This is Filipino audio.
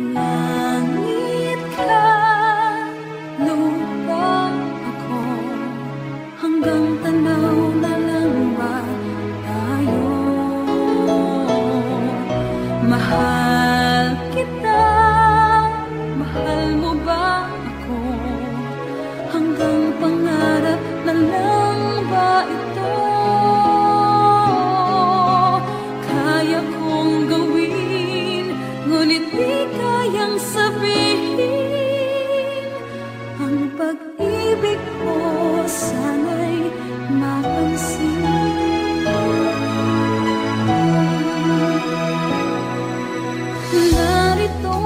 Langit ka, lupa ako, hanggang tanaw na lang ba tayo? Mahal kayang sabihin. Ang pag-ibig ko sana'y mapansin. Narito